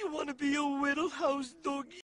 You want to be a Whittle House doggy?